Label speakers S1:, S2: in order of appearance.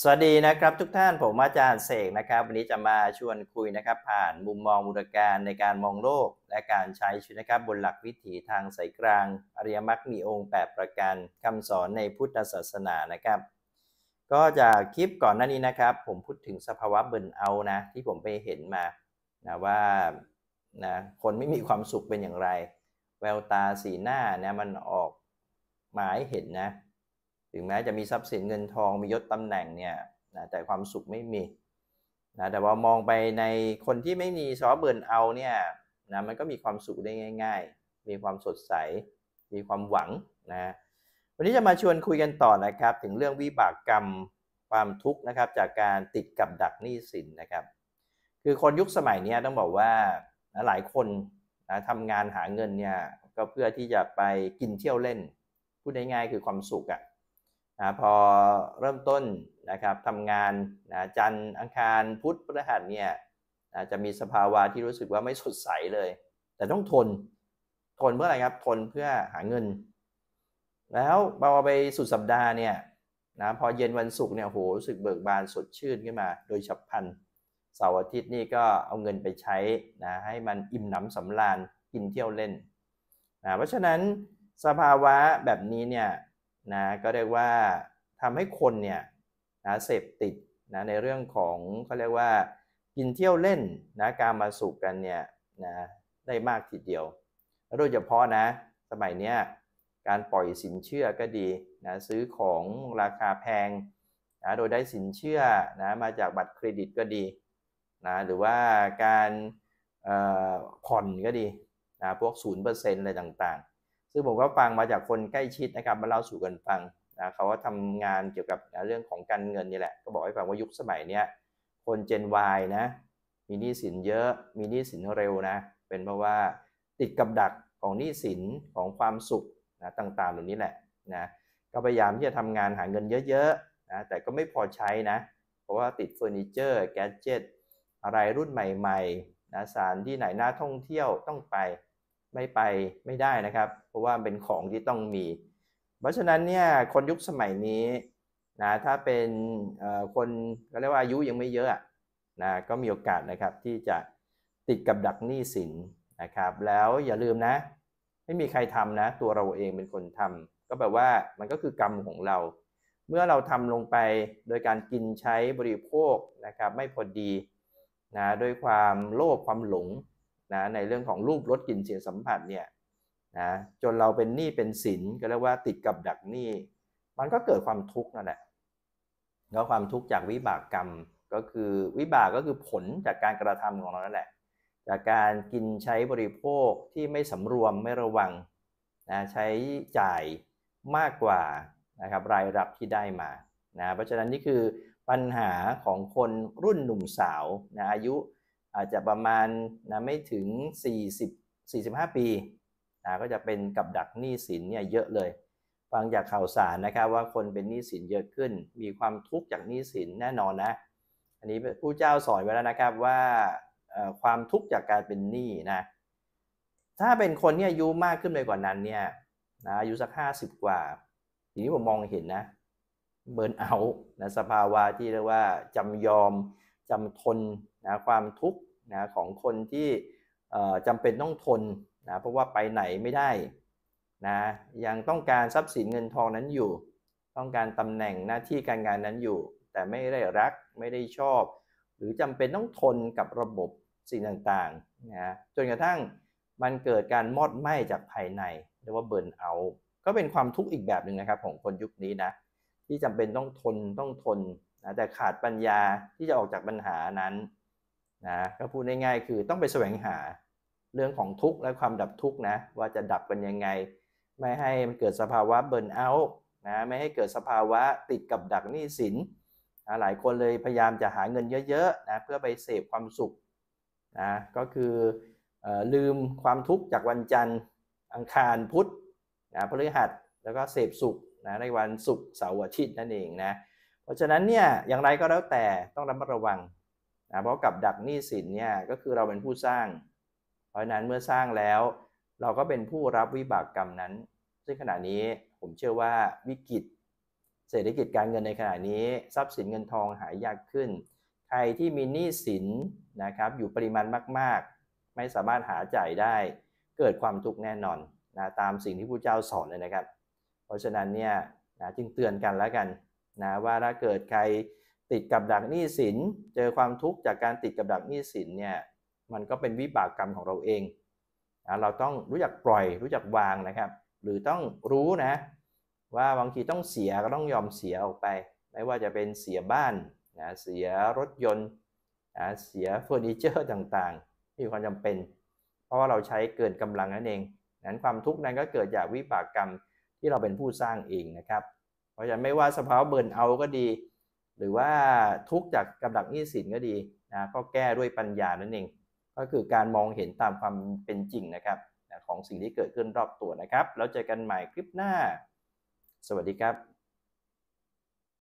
S1: สวัสดีนะครับทุกท่านผมอาจารย์เสกนะครับ วันนี้จะมาชวนคุยนะครับ ผ่านมุมมองมูลการในการมองโลก และการใช้ชีวิตนะครับบนหลักวิถีทางสายกลาง อริยมรรคมีองค์ 8 ประการคำสอนในพุทธศาสนานะครับ ก็จากคลิปก่อนหน้านี้นะครับ ผมพูดถึงสภาวะเบิร์นเอานะ ที่ผมไปเห็นมานะว่านะคนไม่มีความสุขเป็นอย่างไร แววตาสีหน้าเนี่ยมันออกมาให้เห็นนะ ถึงแม้จะมีทรัพย์สินเงินทองมียศตำแหน่งเนี่ยนะแต่ความสุขไม่มีนะแต่ว่ามองไปในคนที่ไม่มีซอเบิร์นเอาเนี่ยนะมันก็มีความสุขได้ง่าย ๆ มีความสดใส มีความหวังนะวันนี้จะมาชวนคุยกันต่อนะครับ ถึงเรื่องวิบากกรรมความทุกข์นะครับ จากการติดกับดักหนี้สินนะครับ คือคนยุคสมัยนี้ต้องบอกว่าหลายคนนะทำงานหาเงินเนี่ยก็เพื่อที่จะไปกินเที่ยวเล่น พูดง่ายๆคือความสุขอะ่ะ นะพอเริ่มต้นนะครับทำงานนะจันทร์อังคารพุธพฤหัสเนี่ยนะจะมีสภาวะที่รู้สึกว่าไม่สดใสเลย แต่ต้องทน ทนเพื่ออะไรครับ ทนเพื่อหาเงิน แล้วพอไปสุดสัปดาห์เนี่ยนะพอเย็นวันศุกร์เนี่ยโหรู้สึกเบิกบานสดชื่นขึ้นมา โดยฉับพลันเสาร์อาทิตย์นี่ก็เอาเงินไปใช้นะให้มันอิ่มหนำสำราญกินเที่ยวเล่นนะเพราะฉะนั้นสภาวะแบบนี้เนี่ย นะก็เรียกว่าทำให้คนเนี่ยนะเสพติดนะในเรื่องของเขาเรียกว่ากินเที่ยวเล่นนะการมาสุขกันเนี่ยนะได้มากทีเดียวโดยเฉพาะนะสมัยเนี้ยการปล่อยสินเชื่อก็ดีนะซื้อของราคาแพงนะโดยได้สินเชื่อนะมาจากบัตรเครดิตก็ดีนะหรือว่าการผ่อนก็ดีนะพวก 0%อะไรต่าง ซึ่งผมก็ฟังมาจากคนใกล้ชิดนะครับมาเล่าสู่กันฟังนะเขาว่าทำงานเกี่ยวกับเรื่องของการเงินนี่แหละ ก็บอกให้ฟังว่ายุคสมัยเนี้ยคนเจน Y นะ มีหนี้สินเยอะมีหนี้สินเร็วนะเป็นเพราะว่าติดกับดักของหนี้สินของความสุขนะต่างๆเหล่านี้แหละนะก็พยายามที่จะทำงานหาเงินเยอะๆนะแต่ก็ไม่พอใช้นะ เพราะว่าติดเฟอร์นิเจอร์แกจิตอะไรรุ่นใหม่ๆนะสารที่ไหนน่าท่องเที่ยวต้องไป ไม่ไปไม่ได้นะครับ เพราะว่าเป็นของที่ต้องมี เพราะฉะนั้นเนี่ยคนยุคสมัยนี้นะถ้าเป็นคนก็เรียกว่าอายุยังไม่เยอะนะก็มีโอกาสนะครับที่จะติดกับดักหนี้สินนะครับ แล้วอย่าลืมนะ ไม่มีใครทำนะ ตัวเราเองเป็นคนทำก็แปลว่ามันก็คือกรรมของเรา เมื่อเราทำลงไปโดยการกินใช้บริโภคนะครับ ไม่พอดีนะด้วยความโลภความหลง นะในเรื่องของรูปรสกลิ่นเสียงสัมผัสเนี่ยนะจนเราเป็นหนี้เป็นสินก็เรียกว่าติดกับดักหนี้มันก็เกิดความทุกข์นั่นแหละแล้วความทุกข์จากวิบากกรรมก็คือวิบากก็คือผลจากการกระทำของเรานั่นแหละ จากการกินใช้บริโภคที่ไม่สำรวมไม่ระวังนะใช้จ่ายมากกว่านะครับรายรับที่ได้มานะเพราะฉะนั้นนี่คือปัญหาของคนรุ่นหนุ่มสาวนะอายุ อาจจะประมาณนะไม่ถึง 40 45 ปีนะก็จะเป็นกับดักหนี้สินเนี่ยเยอะเลย ฟังจากข่าวสารนะครับว่าคนเป็นหนี้สินเยอะขึ้น มีความทุกข์จากหนี้สินแน่นอนนะ อันนี้ผู้เจ้าสอนไว้แล้วนะครับว่าความทุกข์จากการเป็นหนี้นะ ถ้าเป็นคนที่อายุมากขึ้นไปกว่านั้นเนี่ยนะอายุสักห้าสิบกว่าทีนี้ผมมองเห็นนะเบิร์นเอานะสภาวะที่เรียกว่าจำยอมจำทน นะความทุกข์นะของคนที่จำเป็นต้องทนนะเพราะว่าไปไหนไม่ได้นะยังต้องการทรัพย์สินเงินทองนั้นอยู่ ต้องการตำแหน่งหน้าที่การงานนั้นอยู่ แต่ไม่ได้รักไม่ได้ชอบ หรือจำเป็นต้องทนกับระบบสิ่งต่างๆนะจนกระทั่งมันเกิดการมอดไหม้จากภายในเรียกว่าเบิร์นเอาก็เป็นความทุกข์อีกแบบหนึ่งนะครับของคนยุคนี้นะที่จำเป็นต้องทนต้องทนนะแต่ขาดปัญญาที่จะออกจากปัญหานั้น นะก็พูดง่ายๆคือต้องไปแสวงหาเรื่องของทุกข์และความดับทุกข์นะว่าจะดับกันยังไง ไม่ให้มันเกิดสภาวะเบิร์นเอาท์นะไม่ให้เกิดสภาวะติดกับดักหนี้สินนะหลายคนเลยพยายามจะหาเงินเยอะๆนะเพื่อไปเสพความสุขนะก็คืออลืมความทุกข์จากวันจันทร์อังคารพุธนะพฤหัสแล้วก็เสพสุขนะในวันศุกร์เสาร์อาทิตย์นั่นเองนะเพราะฉะนั้นเนี่ยอย่างไรก็แล้วแต่ต้องระมัดระวัง นะเพราะกับดักหนี้สินเนี่ยก็คือเราเป็นผู้สร้าง เพราะนั้นเมื่อสร้างแล้ว เราก็เป็นผู้รับวิบากกรรมนั้น ซึ่งขณะนี้ผมเชื่อว่าวิกฤตเศรษฐกิจการเงินในขณะนี้ ทรัพย์สินเงินทองหายากขึ้น ใครที่มีหนี้สินนะครับอยู่ปริมาณมาก ๆ ไม่สามารถหาจ่ายได้เกิดความทุกข์แน่นอนนะตามสิ่งที่พระเจ้าสอนเลยนะครับ เพราะฉะนั้นเนี่ยนะจึงเตือนกันแล้วกันนะว่าถ้าเกิดใคร ติดกับดักหนี้สิน เจอความทุกข์จากการติดกับดักหนี้สินเนี่ยมันก็เป็นวิบากกรรมของเราเองนะเราต้องรู้จักปล่อยรู้จักวางนะครับ หรือต้องรู้นะว่าบางทีต้องเสียก็ต้องยอมเสียออกไป ไม่ว่าจะเป็นเสียบ้านนะเสียรถยนต์นะเสียเฟอร์นิเจอร์ต่างๆ ที่มีความจำเป็น เพราะว่าเราใช้เกินกำลังนั่นเองนั้นความทุกข์นั้นก็เกิดจากวิบากกรรมที่เราเป็นผู้สร้างเองนะครับ เพราะฉะนั้นไม่ว่าสภาวะเบิร์นเอาก็ดี หรือว่าทุกจากกำลังหนี้สินก็ดีนะก็แก้ด้วยปัญญานั่นเอง ก็คือการมองเห็นตามความเป็นจริงนะครับของสิ่งที่เกิดขึ้นรอบตัวนะครับ แล้วเจอกันใหม่คลิปหน้า สวัสดีครับ